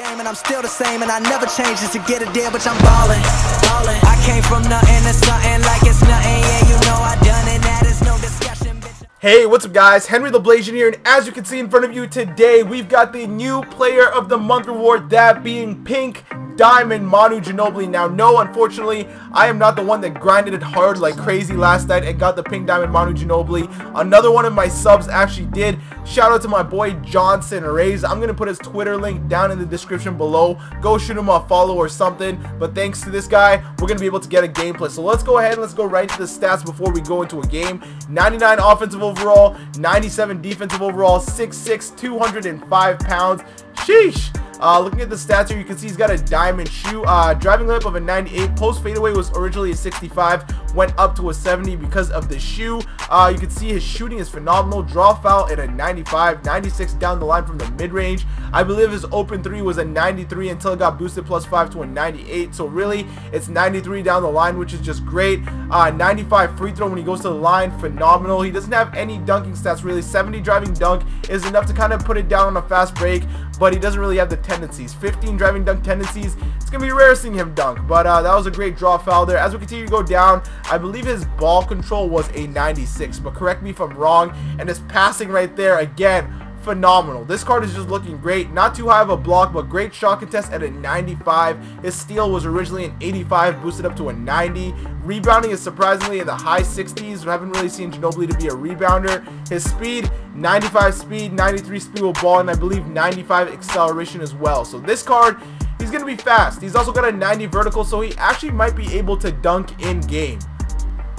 game and I'm still the same and I never changed just to get a deal, but I'm ballin', ballin'. I came from nothing to something like it's nothing, yeah, you know I done it, that is no discussion, bitch. Hey, what's up guys? Henry the Blasian here, and as you can see in front of you today, we've got the new Player of the Month reward, that being Pink Diamond Manu Ginobili. Now, no, unfortunately, I am not the one that grinded it hard like crazy last night and got the Pink Diamond Manu Ginobili. Another one of my subs actually did. Shout out to my boy Johnson Rays. I'm going to put his Twitter link down in the description below. Go shoot him a follow or something. But thanks to this guy, we're going to be able to get a gameplay. So let's go ahead and let's go right to the stats before we go into a game. 99 offensive overall, 97 defensive overall, 6'6", 205 pounds. Sheesh. Uh, looking at the stats here, you can see he's got a diamond shoe. Uh, driving layup of a 98. Post fadeaway was originally a 65. Went up to a 70 because of the shoe. Uh, you can see his shooting is phenomenal. Draw foul at a 95. 96 down the line from the mid-range. I believe his open 3 was a 93 until it got boosted plus 5 to a 98. So really, it's 93 down the line, which is just great. Uh, 95 free throw when he goes to the line. Phenomenal. He doesn't have any dunking stats really. 70 driving dunk is enough to kind of put it down on a fast break but he doesn't really have the tendencies. 15 driving dunk tendencies. It's going to be rare seeing him dunk, but uh, that was a great draw foul there. As we continue to go down, I believe his ball control was a 96, but correct me if I'm wrong. And his passing right there, again, phenomenal. This card is just looking great. Not too high of a block, but great shot contest at a 95. His steal was originally an 85, boosted up to a 90. Rebounding is surprisingly in the high 60s. We haven't really seen Ginobili to be a rebounder. His speed, 95 speed, 93 speed with ball, and I believe 95 acceleration as well. So this card, he's going to be fast. He's also got a 90 vertical, so he actually might be able to dunk in game.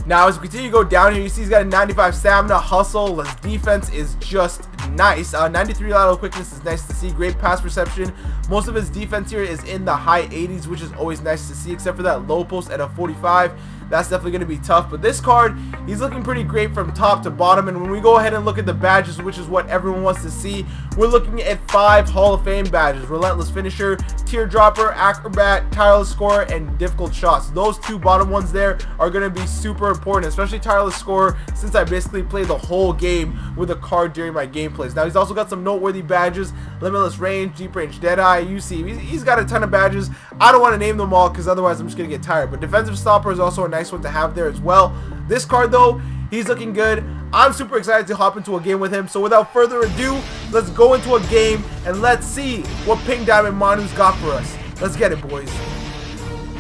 Now, as we continue to go down here, you see he's got a 95 stamina, hustle, his defense is just nice. Uh, 93 lateral quickness is nice to see. Great pass perception. Most of his defense here is in the high 80s, which is always nice to see, except for that low post at a 45 that's definitely going to be tough. But this card, he's looking pretty great from top to bottom. And when we go ahead and look at the badges, which is what everyone wants to see, we're looking at five Hall of Fame badges. Relentless Finisher, Teardropper, Acrobat, Tireless Scorer, and Difficult Shots. Those two bottom ones there are going to be super important, especially Tireless Scorer, since I basically played the whole game with a card during my gameplays. Now, he's also got some noteworthy badges, Limitless Range, Deep Range Deadeye, UC. He's got a ton of badges. I don't want to name them all because otherwise I'm just going to get tired. But Defensive Stopper is also a nice nice one to have there as well. This card, though, he's looking good. I'm super excited to hop into a game with him. So without further ado, let's go into a game and let's see what Pink Diamond Manu's got for us. Let's get it, boys.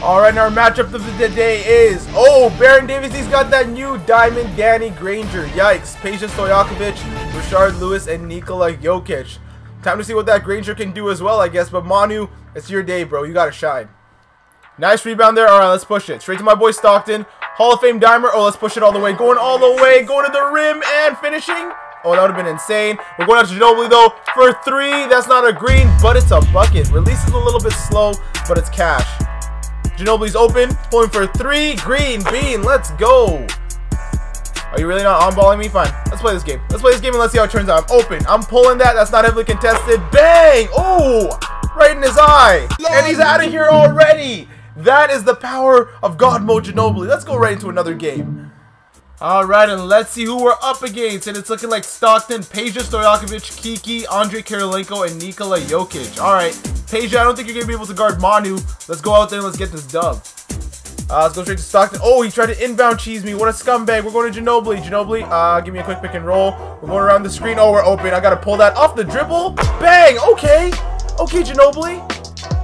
Alright, our matchup of the day is, oh, Baron Davis, he's got that new Diamond Danny Granger. Yikes. Patience Stojakovic, Rashard Lewis, and Nikola Jokic. Time to see what that Granger can do as well, I guess. But Manu, it's your day, bro. You gotta shine. Nice rebound there. All right, let's push it. Straight to my boy Stockton. Hall of Fame Dimer. Oh, let's push it all the way. Going all the way. Going to the rim and finishing. Oh, that would have been insane. We're going out to Ginobili, though, for three. That's not a green, but it's a bucket. Releases a little bit slow, but it's cash. Ginobili's open. Pulling for three. Green bean. Let's go. Are you really not on-balling me? Fine. Let's play this game. Let's play this game and let's see how it turns out. I'm open. I'm pulling that. That's not heavily contested. Bang! Oh! Right in his eye. And he's out of here already. That is the power of God Mode Ginobili. Let's go right into another game. Alright, and let's see who we're up against. And it's looking like Stockton, Peja Stojakovic, Kiki, Andre Kirilenko, and Nikola Jokic. Alright, Peja, I don't think you're going to be able to guard Manu. Let's go out there and let's get this dub. Uh, let's go straight to Stockton. Oh, he tried to inbound cheese me. What a scumbag. We're going to Ginobili. Ginobili, uh, give me a quick pick and roll. We're going around the screen. Oh, we're open. I got to pull that off the dribble. Bang. Okay. Okay, Ginobili.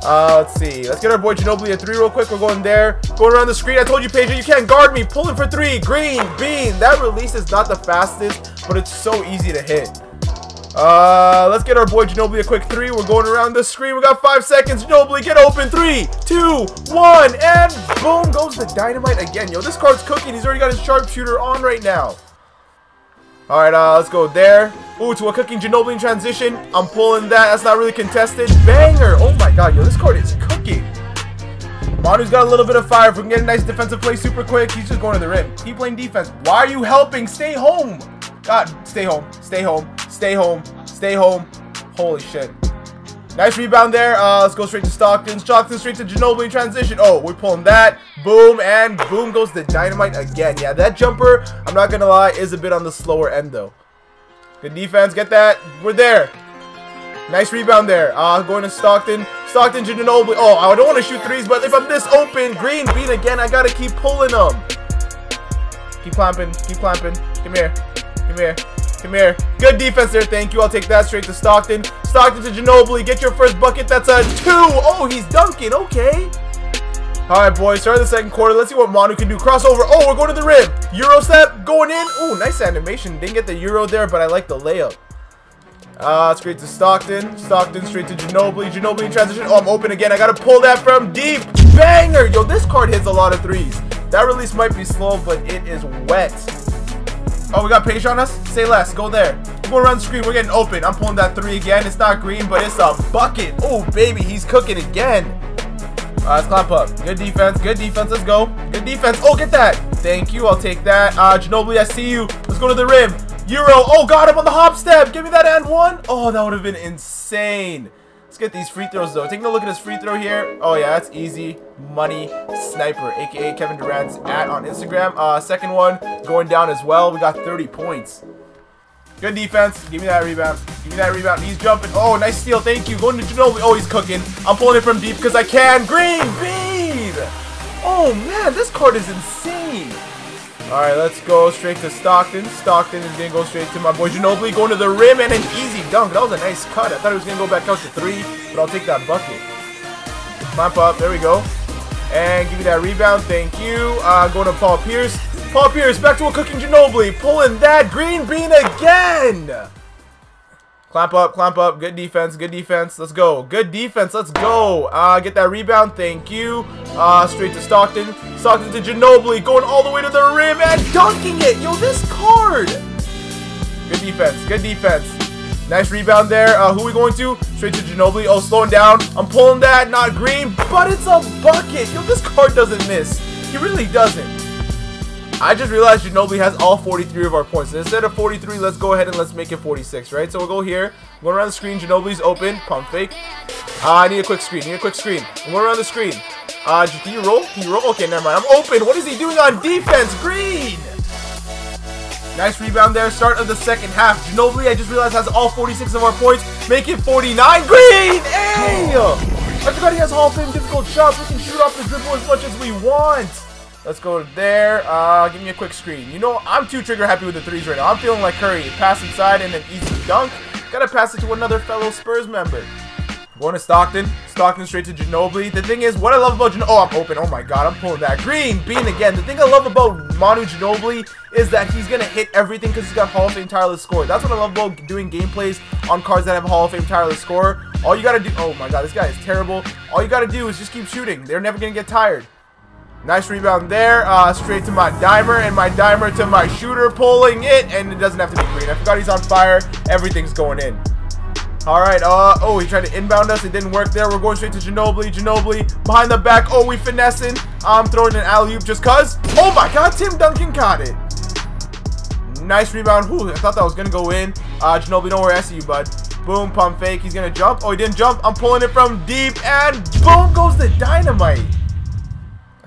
Uh, let's see. Let's get our boy Ginobili a three real quick. We're going there. Going around the screen. I told you, Pedro, you can't guard me. Pulling for three. Green, bean. That release is not the fastest, but it's so easy to hit. Uh, let's get our boy Ginobili a quick three. We're going around the screen. We got five seconds. Ginobili, get open. Three, two, one, and boom goes the dynamite again. Yo, this card's cooking. He's already got his sharpshooter on right now. All right, uh, let's go there. Ooh, to a cooking Ginobili transition. I'm pulling that. That's not really contested. Banger. Oh god, yo, this court is cooking. Manu's got a little bit of fire. If we can get a nice defensive play super quick, he's just going to the rim. Keep playing defense. Why are you helping? Stay home. God, stay home. Stay home. Stay home. Stay home. Holy shit. Nice rebound there. Uh, let's go straight to Stockton. Stockton straight to Ginobili transition. Oh, we're pulling that. Boom, and boom goes the dynamite again. Yeah, that jumper, I'm not going to lie, is a bit on the slower end, though. Good defense. Get that. We're there. Nice rebound there. Uh, going to Stockton. Stockton to Ginobili. Oh, I don't want to shoot threes, but if I'm this open, Green beat again, I got to keep pulling them. Keep clamping. Keep clamping. Come here. Come here. Come here. Good defense there. Thank you. I'll take that straight to Stockton. Stockton to Ginobili. Get your first bucket. That's a two. Oh, he's dunking. Okay. All right, boys. Start the second quarter. Let's see what Manu can do. Crossover. Oh, we're going to the rim. Euro step. Going in. Oh, nice animation. Didn't get the Euro there, but I like the layup. Uh, straight to Stockton. Stockton straight to Ginobili. Ginobili in transition. Oh, I'm open again. I got to pull that from deep. Banger. Yo, this card hits a lot of threes. That release might be slow, but it is wet. Oh, we got Page on us? Say less. Go there. We're going around the screen. We're getting open. I'm pulling that three again. It's not green, but it's a bucket. Oh, baby. He's cooking again. Uh, let's clamp up. Good defense. Good defense. Let's go. Good defense. Oh, get that. Thank you. I'll take that. Uh, Ginobili, I see you. Let's go to the rim. Euro. Oh, God. I'm on the hop step. Give me that and one. Oh, that would have been insane. Let's get these free throws, though. Taking a look at his free throw here. Oh, yeah. That's easy. Money Sniper, a.k.a. Kevin Durant's at on Instagram. Uh, second one going down as well. We got 30 points. Good defense. Give me that rebound. Give me that rebound. He's jumping. Oh, nice steal. Thank you. Going to Ginobili. Oh, he's cooking. I'm pulling it from deep because I can. Green bean. Oh, man. This card is insane. All right, let's go straight to Stockton. Stockton is going to go straight to my boy Ginobili. Going to the rim and an easy dunk. That was a nice cut. I thought he was going to go back out to three, but I'll take that bucket. Clamp up. There we go. And give me that rebound. Thank you. Uh, going to Paul Pierce. Paul Pierce back to a cooking Ginobili. Pulling that green bean again. Clamp up, clamp up. Good defense, good defense. Let's go. Good defense. Let's go. Uh, get that rebound. Thank you. Uh, straight to Stockton. Stockton to Ginobili. Going all the way to the rim and dunking it. Yo, this card. Good defense. Good defense. Nice rebound there. Uh, who we going to? Straight to Ginobili. Oh, slowing down. I'm pulling that. Not green, but it's a bucket. Yo, this card doesn't miss. He really doesn't. I just realized Ginobili has all 43 of our points. And instead of 43, let's go ahead and let's make it 46, right? So we'll go here. Going around the screen. Ginobili's open. Pump fake. Uh, I need a quick screen. Need a quick screen. I'm going around the screen. Uh, do you roll? Do you roll? Okay, never mind. I'm open. What is he doing on defense? Green! Nice rebound there. Start of the second half. Ginobili, I just realized, has all 46 of our points. Make it 49. Green! Hey! I he has Hall of Fame difficult shots. We can shoot off the dribble as much as we want. Let's go there. Uh, give me a quick screen. You know, I'm too trigger happy with the threes right now. I'm feeling like Curry. Pass inside and an easy dunk. Gotta pass it to another fellow Spurs member. Going to Stockton. Stockton straight to Ginobili. The thing is, what I love about Ginobili... Oh, I'm open. Oh, my God. I'm pulling that. Green bean again. The thing I love about Manu Ginobili is that he's going to hit everything because he's got Hall of Fame tireless score. That's what I love about doing gameplays on cards that have Hall of Fame tireless score. All you got to do... Oh, my God. This guy is terrible. All you got to do is just keep shooting. They're never going to get tired. Nice rebound there. Uh, straight to my dimer, and my dimer to my shooter, pulling it, and it doesn't have to be green. I forgot he's on fire. Everything's going in. All right. Uh, oh, he tried to inbound us. It didn't work there. We're going straight to Ginobili. Ginobili behind the back. Oh, we finessing. I'm throwing an alley-oop just cuz. Oh, my God. Tim Duncan caught it. Nice rebound. Whew, I thought that was going to go in. Uh, Ginobili, don't worry. I see you, bud. Boom, pump fake. He's going to jump. Oh, he didn't jump. I'm pulling it from deep, and boom goes the dynamite.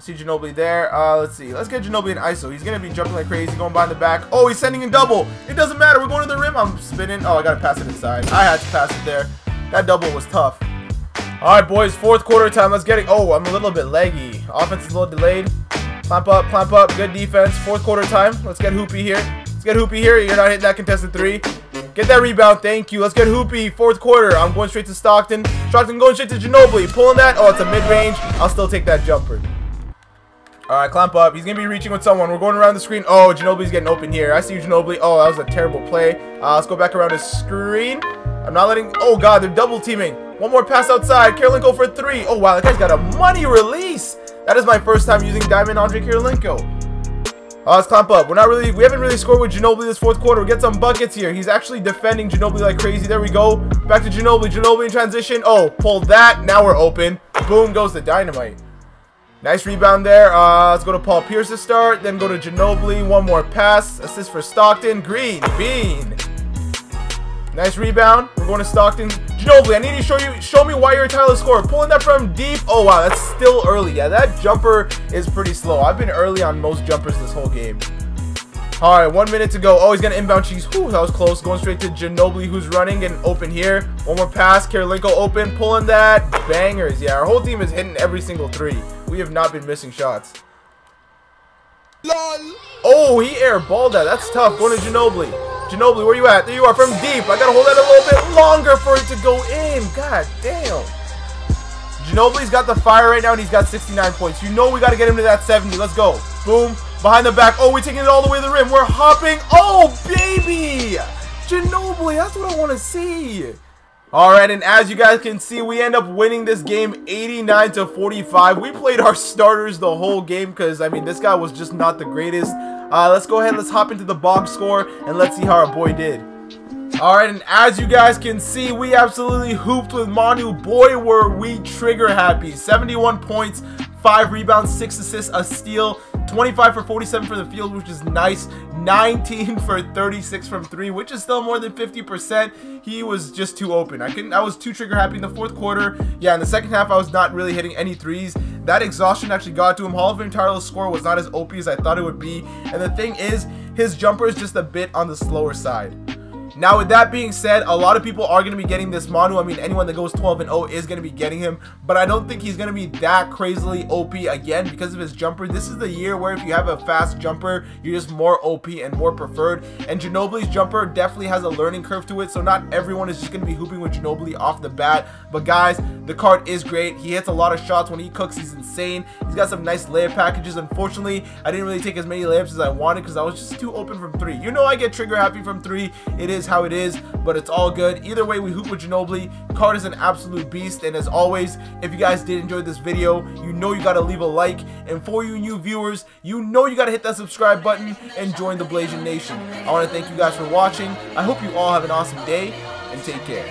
I see Ginobili there. Uh, let's see. Let's get Ginobili in ISO. He's going to be jumping like crazy, going behind the back. Oh, he's sending in double. It doesn't matter. We're going to the rim. I'm spinning. Oh, I got to pass it inside. I had to pass it there. That double was tough. All right, boys. Fourth quarter time. Let's get it. Oh, I'm a little bit leggy. Offense is a little delayed. Clamp up, clamp up. Good defense. Fourth quarter time. Let's get Hoopy here. Let's get Hoopy here. You're not hitting that contested three. Get that rebound. Thank you. Let's get Hoopy. Fourth quarter. I'm going straight to Stockton. Stockton going straight to Ginobili. Pulling that. Oh, it's a mid-range. I'll still take that jumper. Alright, clamp up. He's going to be reaching with someone. We're going around the screen. Oh, Ginobili's getting open here. I see Ginobili. Oh, that was a terrible play. Uh, let's go back around his screen. I'm not letting... Oh, God, they're double teaming. One more pass outside. Kirilenko for three. Oh, wow, that guy's got a money release. That is my first time using Diamond Andre Kirilenko. Uh, let's clamp up. We're not really... We haven't really scored with Ginobili this fourth quarter. We get some buckets here. He's actually defending Ginobili like crazy. There we go. Back to Ginobili. Ginobili in transition. Oh, pull that. Now we're open. Boom goes the dynamite. Nice rebound there. Uh, let's go to Paul Pierce to start. Then go to Ginobili. One more pass. Assist for Stockton. Green bean. Nice rebound. We're going to Stockton. Ginobili, I need to show you, show me why you're a tireless scorer. Pulling that from deep. Oh, wow. That's still early. Yeah, that jumper is pretty slow. I've been early on most jumpers this whole game. All right, one minute to go. Oh, he's gonna inbound cheese. Whew, that was close. Going straight to Ginobili, who's running and open here. One more pass. Kirilenko open, pulling that. Bangers. Yeah, our whole team is hitting every single three. We have not been missing shots. LOL. Oh, he airballed that. That's tough. Going to Ginobili. Ginobili, where you at? There you are from deep. I gotta hold that a little bit longer for it to go in. God damn. Ginobili's got the fire right now, and he's got 69 points. You know we got to get him to that 70. Let's go. Boom. Behind the back. Oh, we're taking it all the way to the rim. We're hopping. Oh, baby. Ginobili, that's what I want to see. Alright, and as you guys can see, we end up winning this game 89 to 45. We played our starters the whole game because, I mean, this guy was just not the greatest. Uh, let's go ahead, let's hop into the box score, and let's see how our boy did. Alright, and as you guys can see, we absolutely hooped with Manu. Boy, were we trigger happy. 71 points, 5 rebounds, 6 assists, a steal, 25 for 47 for the field, which is nice. 19 for 36 from 3, which is still more than 50%. He was just too open. I couldn't I was too trigger happy in the fourth quarter. Yeah, in the second half I was not really hitting any threes. That exhaustion actually got to him. Hall of Fame score was not as OP as I thought it would be. And the thing is, his jumper is just a bit on the slower side. Now, with that being said, a lot of people are going to be getting this Manu. I mean, anyone that goes 12 and 0 is going to be getting him, but I don't think he's going to be that crazily OP again because of his jumper. This is the year where if you have a fast jumper, you're just more OP and more preferred. And Ginobili's jumper definitely has a learning curve to it, so not everyone is just going to be hooping with Ginobili off the bat. But guys, the card is great. He hits a lot of shots when he cooks. He's insane. He's got some nice layup packages. Unfortunately, I didn't really take as many layups as I wanted because I was just too open from three. You know I get trigger happy from three. It is is how it is, but it's all good. Either way, we hoop with Ginobili. Card is an absolute beast, and as always, if you guys did enjoy this video, you know you gotta leave a like, and for you new viewers, you know you gotta hit that subscribe button and join the Blasian Nation. I wanna thank you guys for watching. I hope you all have an awesome day, and take care.